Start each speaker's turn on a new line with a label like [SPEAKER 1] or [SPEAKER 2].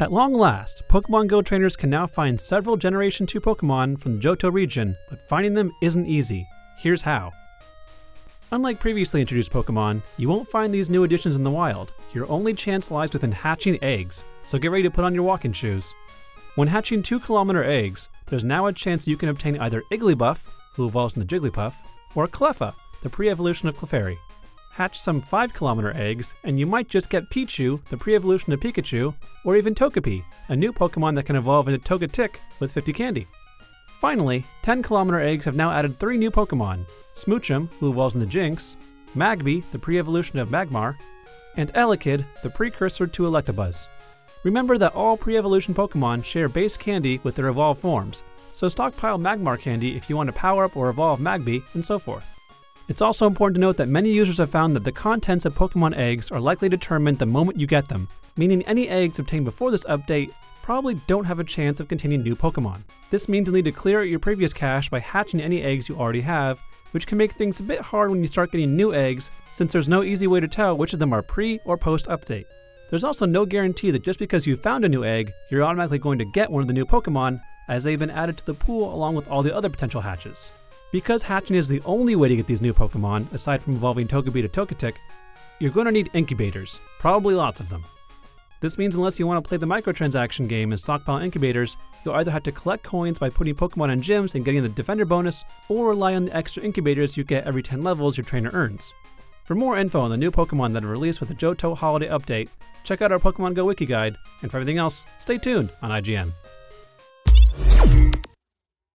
[SPEAKER 1] At long last, Pokemon Go trainers can now find several Generation 2 Pokemon from the Johto region, but finding them isn't easy. Here's how. Unlike previously introduced Pokemon, you won't find these new additions in the wild. Your only chance lies within hatching eggs, so get ready to put on your walking shoes. When hatching 2 kilometer eggs, there's now a chance you can obtain either Igglybuff, who evolves into Jigglypuff, or Cleffa, the pre evolution of Clefairy. Hatch some 5 kilometer eggs, and you might just get Pichu, the pre evolution of Pikachu, or even Togepi, a new Pokemon that can evolve into Togetic with 50 candy. Finally, 10 kilometer eggs have now added 3 new Pokemon Smoochum, who evolves into Jynx, Magby, the pre evolution of Magmar, and Elekid, the precursor to Electabuzz. Remember that all pre evolution Pokemon share base candy with their evolved forms, so stockpile Magmar candy if you want to power up or evolve Magby, and so forth. It's also important to note that many users have found that the contents of Pokemon eggs are likely determined the moment you get them, meaning any eggs obtained before this update probably don't have a chance of containing new Pokemon. This means you'll need to clear out your previous cache by hatching any eggs you already have, which can make things a bit hard when you start getting new eggs, since there's no easy way to tell which of them are pre or post update. There's also no guarantee that just because you found a new egg, you're automatically going to get one of the new Pokemon, as they've been added to the pool along with all the other potential hatches. Because hatching is the only way to get these new Pokemon, aside from evolving Togepi to Togetic, you're going to need incubators, probably lots of them. This means unless you want to play the microtransaction game and stockpile incubators, you'll either have to collect coins by putting Pokemon in gyms and getting the defender bonus, or rely on the extra incubators you get every 10 levels your trainer earns. For more info on the new Pokemon that are released with the Johto Holiday Update, check out our Pokemon Go Wiki Guide, and for everything else, stay tuned on IGN.